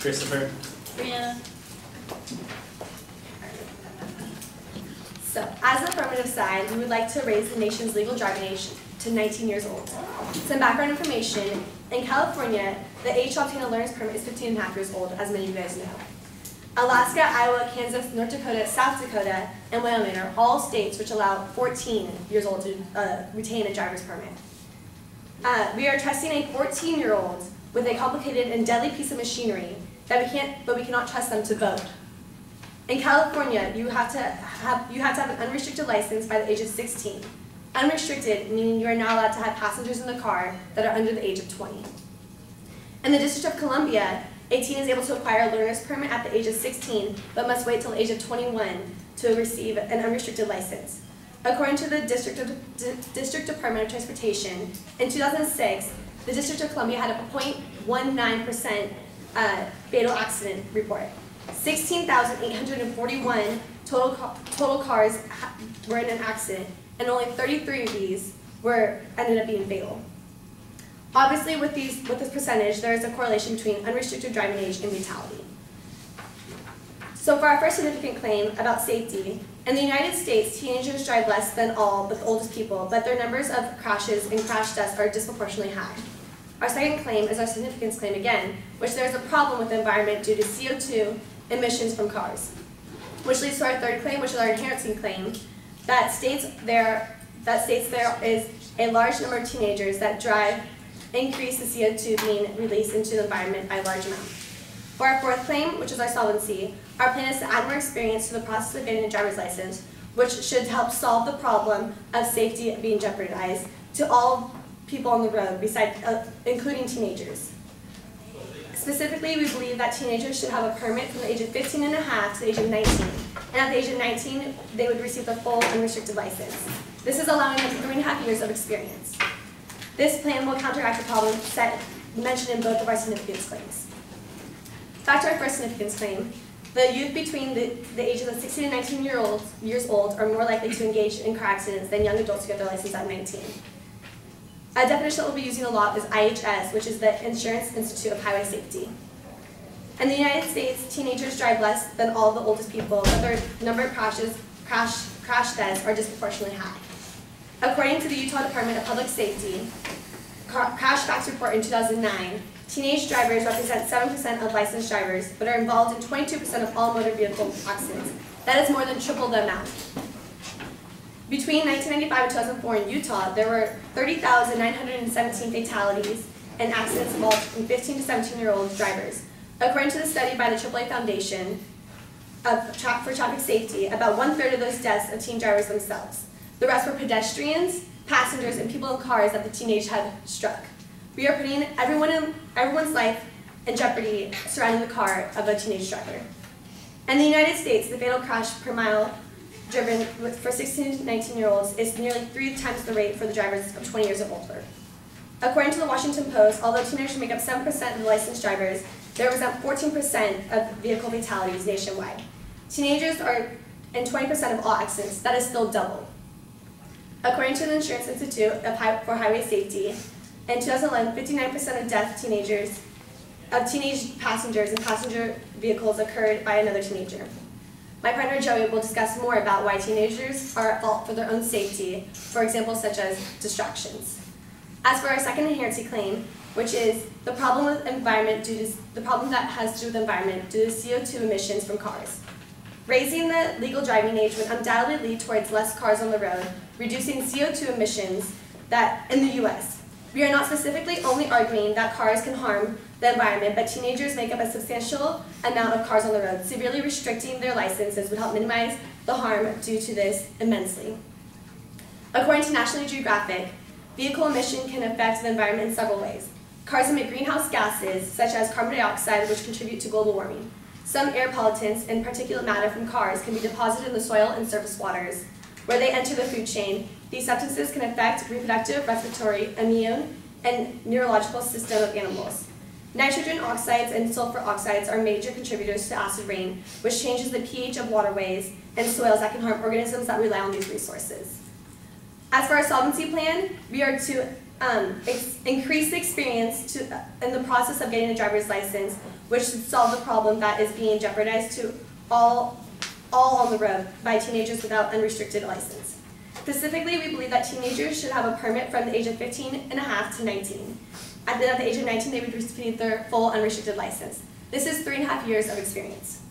Christopher. Brianna. So, as affirmative side, we would like to raise the nation's legal driving age to 19 years old. Some background information, in California, the age to obtain a learner's permit is 15 and a half years old, as many of you guys know. Alaska, Iowa, Kansas, North Dakota, South Dakota, and Wyoming are all states which allow 14 years old to uh, retain a driver's permit. Uh, we are trusting a 14-year-old with a complicated and deadly piece of machinery that we can't, but we cannot trust them to vote. In California, you have to have you have to have an unrestricted license by the age of 16. Unrestricted meaning you are not allowed to have passengers in the car that are under the age of 20. In the District of Columbia, 18 is able to acquire a learner's permit at the age of 16, but must wait till the age of 21 to receive an unrestricted license. According to the District, of, D District Department of Transportation, in 2006, the District of Columbia had a 0.19% uh, fatal accident report. 16,841 total, ca total cars were in an accident, and only 33 of these were ended up being fatal. Obviously, with, these, with this percentage, there is a correlation between unrestricted driving age and fatality. So for our first significant claim about safety, in the United States, teenagers drive less than all but the oldest people, but their numbers of crashes and crash deaths are disproportionately high. Our second claim is our significance claim again, which there is a problem with the environment due to CO2 emissions from cars. Which leads to our third claim, which is our inherency claim, that states there, that states there is a large number of teenagers that drive increase the CO2 being released into the environment by a large amount. For our fourth claim, which is our solvency, our plan is to add more experience to the process of getting a driver's license, which should help solve the problem of safety being jeopardized to all people on the road, besides, uh, including teenagers. Specifically, we believe that teenagers should have a permit from the age of 15 and a half to the age of 19. And at the age of 19, they would receive the full unrestricted license. This is allowing them three and a half years of experience. This plan will counteract the problem set, mentioned in both of our significance claims. Back to our first significance claim. The youth between the, the ages of 16 and 19 year years old are more likely to engage in car accidents than young adults who get their license at 19. A definition that we'll be using a lot is IHS, which is the Insurance Institute of Highway Safety. In the United States, teenagers drive less than all the oldest people, but their number of crashes, crash, crash deaths are disproportionately high. According to the Utah Department of Public Safety, Crash Facts Report in 2009, teenage drivers represent 7% of licensed drivers, but are involved in 22% of all motor vehicle accidents. That is more than triple the amount. Between 1995 and 2004 in Utah, there were 30,917 fatalities and accidents involving 15 to 17-year-old drivers. According to the study by the AAA Foundation of for Traffic Safety, about one-third of those deaths of teen drivers themselves. The rest were pedestrians, passengers, and people in cars that the teenage had struck. We are putting everyone in, everyone's life in jeopardy surrounding the car of a teenage driver. In the United States, the fatal crash per mile driven for 16 to 19 year olds is nearly three times the rate for the drivers of 20 years or older. According to the Washington Post, although teenagers make up 7% of the licensed drivers, they represent 14% of vehicle fatalities nationwide. Teenagers are in 20% of all accidents, that is still double. According to the Insurance Institute for Highway Safety, in 2011, 59% of death teenagers, of teenage passengers in passenger vehicles occurred by another teenager. My partner Joey will discuss more about why teenagers are at fault for their own safety, for example, such as distractions. As for our second inherency claim, which is the problem with environment due to the problem that has to do with environment due to CO2 emissions from cars. Raising the legal driving age would undoubtedly lead towards less cars on the road, reducing CO2 emissions that in the US. We are not specifically only arguing that cars can harm the environment, but teenagers make up a substantial amount of cars on the road. Severely restricting their licenses would help minimize the harm due to this immensely. According to National Geographic, vehicle emission can affect the environment in several ways. Cars emit greenhouse gases, such as carbon dioxide, which contribute to global warming. Some air pollutants and particulate matter from cars can be deposited in the soil and surface waters. Where they enter the food chain, these substances can affect reproductive, respiratory, immune, and neurological system of animals. Nitrogen oxides and sulfur oxides are major contributors to acid rain, which changes the pH of waterways and soils that can harm organisms that rely on these resources. As for our solvency plan, we are to um, increase the experience to, in the process of getting a driver's license, which should solve the problem that is being jeopardized to all, all on the road by teenagers without unrestricted license. Specifically, we believe that teenagers should have a permit from the age of 15 and a half to 19. At the, at the age of 19, they would receive their full unrestricted license. This is three and a half years of experience.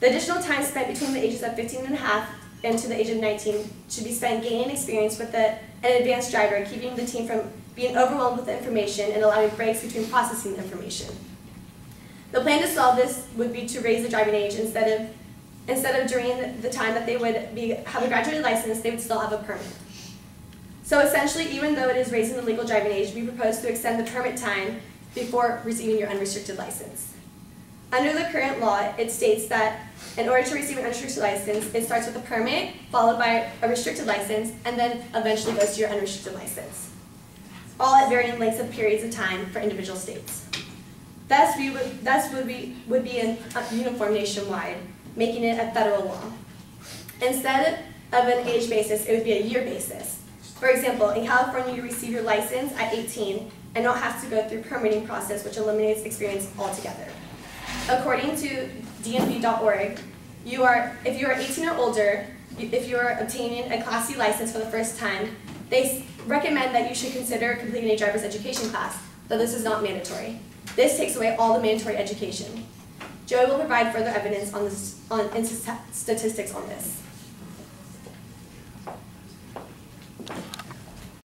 The additional time spent between the ages of 15 and a half and to the age of 19 should be spent gaining experience with the, an advanced driver, keeping the team from being overwhelmed with information and allowing breaks between processing information. The plan to solve this would be to raise the driving age instead of instead of during the time that they would be have a graduated license, they would still have a permit. So essentially, even though it is raising the legal driving age, we propose to extend the permit time before receiving your unrestricted license. Under the current law, it states that in order to receive an unrestricted license, it starts with a permit, followed by a restricted license, and then eventually goes to your unrestricted license. All at varying lengths of periods of time for individual states. Thus, we would, thus would be, would be in, uh, uniform nationwide, making it a federal law. Instead of an age basis, it would be a year basis. For example, in California, you receive your license at 18 and don't have to go through permitting process, which eliminates experience altogether. According to DMV.org, you are, if you are 18 or older, if you are obtaining a Class C license for the first time, they recommend that you should consider completing a driver's education class, though this is not mandatory. This takes away all the mandatory education. Joe will provide further evidence on, this, on and statistics on this.